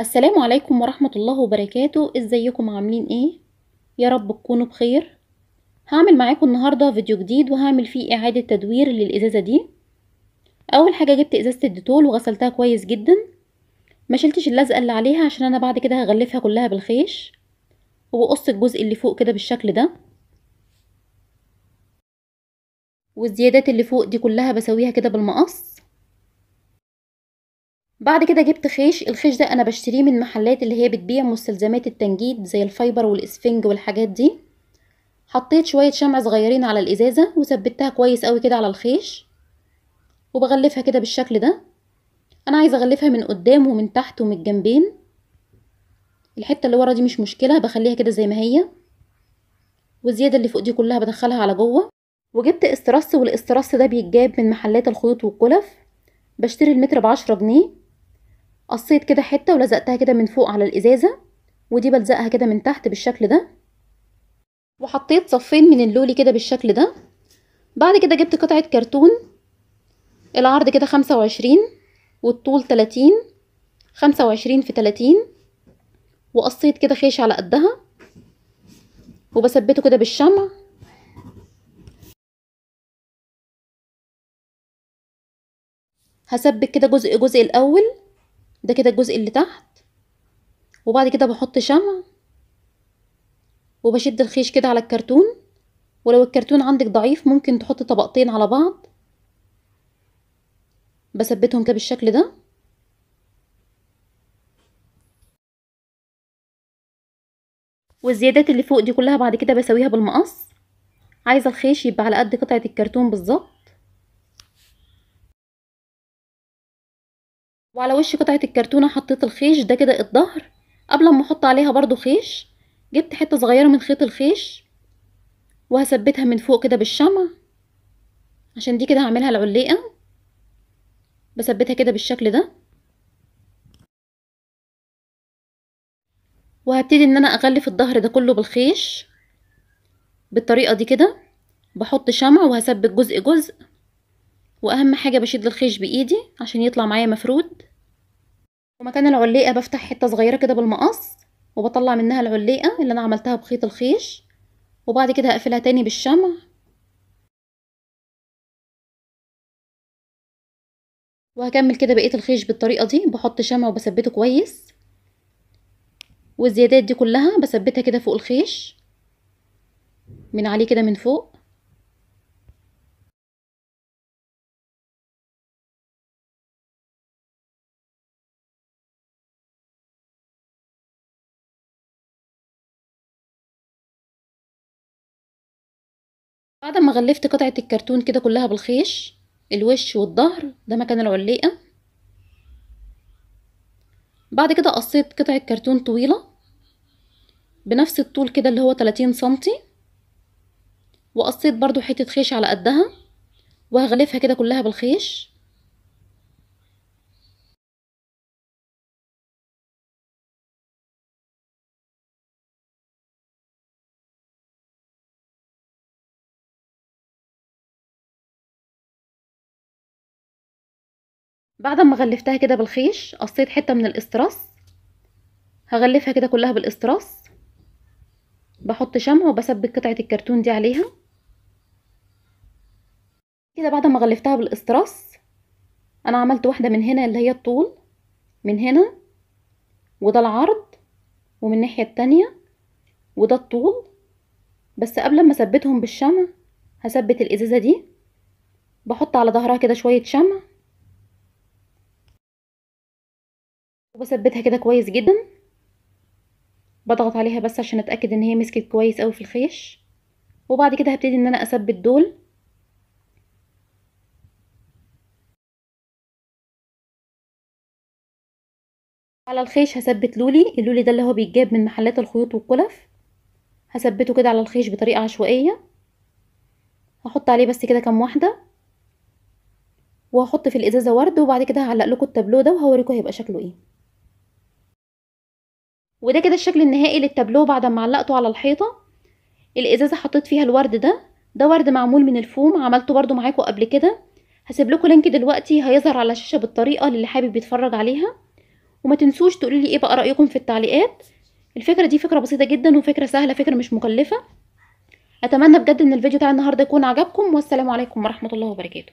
السلام عليكم ورحمة الله وبركاته. إزيكم؟ عاملين إيه؟ يا رب تكونوا بخير. هعمل معاكم النهاردة فيديو جديد وهعمل فيه إعادة تدوير للإزازة دي. أول حاجة جبت إزازة الديتول وغسلتها كويس جدا. ما شلتش اللزقة اللي عليها عشان أنا بعد كده هغلفها كلها بالخيش. وبقص الجزء اللي فوق كده بالشكل ده. والزيادات اللي فوق دي كلها بسويها كده بالمقص. بعد كده جبت خيش. الخيش ده أنا بشتريه من محلات اللي هي بتبيع مستلزمات التنجيد زي ال fiber والإسفنج والحاجات دي. حطيت شوية شمع صغيرين على الإزازة وثبتها كويس قوي كده على الخيش وبغلفها كده بالشكل ده. أنا عايزة أغلفها من قدام ومن تحت ومن الجنبين. الحتة اللي ورا دي مش مشكلة بخليها كده زي ما هي. والزيادة اللي فوق دي كلها بدخلها على جوه. وجبت استرس والإسترس ده بيتجاب من محلات الخيوط والكلف. بشتري المتر بعشرة جنيه. قصيت كده حتة ولزقتها كده من فوق على الإزازة ودي بلزقها كده من تحت بالشكل ده. وحطيت صفين من اللولي كده بالشكل ده. بعد كده جبت قطعة كرتون العرض كده خمسة وعشرين والطول تلاتين خمسة وعشرين في تلاتين وقصيت كده خيش على قدها وبثبته كده بالشمع. هثبت كده جزء جزء الأول. ده كده الجزء اللي تحت. وبعد كده بحط شمع. وبشد الخيش كده على الكرتون. ولو الكرتون عندك ضعيف ممكن تحط طبقتين على بعض. بثبتهم كده بالشكل ده. والزيادات اللي فوق دي كلها بعد كده بسويها بالمقص. عايزة الخيش يبقى على قد قطعة الكرتون بالظبط. وعلى وش قطعة الكرتونة حطيت الخيش؟ ده كده الظهر. قبل ما أحط عليها برضو خيش جبت حتة صغيرة من خيط الخيش وهثبتها من فوق كده بالشمع. عشان دي كده هعملها العليقه بثبتها كده بالشكل ده. وهبتدي إن أنا أغلف الظهر ده كله بالخيش بالطريقة دي كده. بحط شمع وهثبت جزء جزء. وأهم حاجة بشد الخيش بإيدي عشان يطلع معايا مفرود. ومكان العليقة بفتح حتة صغيرة كده بالمقص وبطلع منها العليقة اللي أنا عملتها بخيط الخيش وبعد كده هقفلها تاني بالشمع. وهكمل كده بقية الخيش بالطريقة دي بحط شمع وبثبته كويس. والزيادات دي كلها بثبتها كده فوق الخيش. من عليه كده من فوق. بعد ما غلفت قطعة الكرتون كده كلها بالخيش الوش والظهر ده مكان العليقة بعد كده قصيت قطعة كرتون طويلة بنفس الطول كده اللي هو 30 سنتي. وقصيت برضو حتة خيش على قدها وهغلفها كده كلها بالخيش. بعد ما غلفتها كده بالخيش قصيت حتة من الاستراس. هغلفها كده كلها بالاستراس. بحط شمع وبثبت قطعة الكرتون دي عليها. كده بعد ما غلفتها بالاستراس أنا عملت واحدة من هنا اللي هي الطول من هنا وده العرض ومن الناحية التانية وده الطول. بس قبل ما أثبتهم بالشمع هثبت الإزازة دي. بحط على ظهرها كده شوية شمع. وبثبتها كده كويس جدا. بضغط عليها بس عشان أتأكد إن هي مسكت كويس قوي في الخيش. وبعد كده هبتدي إن أنا أثبت دول. على الخيش هثبت لولي. اللولي ده اللي هو بيتجاب من محلات الخيوط والكلف. هثبته كده على الخيش بطريقة عشوائية. هحط عليه بس كده كام واحدة. وهحط في الإزازة ورد. وبعد كده هعلق لكم التابلو ده وهوريكم هيبقى شكله إيه. وده كده الشكل النهائي للتابلو بعد ما علقته على الحيطة. الإزازة حطيت فيها الورد ده. ده ورد معمول من الفوم عملته برده معاكم قبل كده. هسيب لكم link دلوقتي هيظهر على الشاشة بالطريقة للي حابب يتفرج عليها. وما تنسوش تقولوا لي إيه بقى رأيكم في التعليقات. الفكرة دي فكرة بسيطة جدا وفكرة سهلة فكرة مش مكلفة. أتمنى بجد إن الفيديو بتاع النهارده يكون عجبكم والسلام عليكم ورحمة الله وبركاته.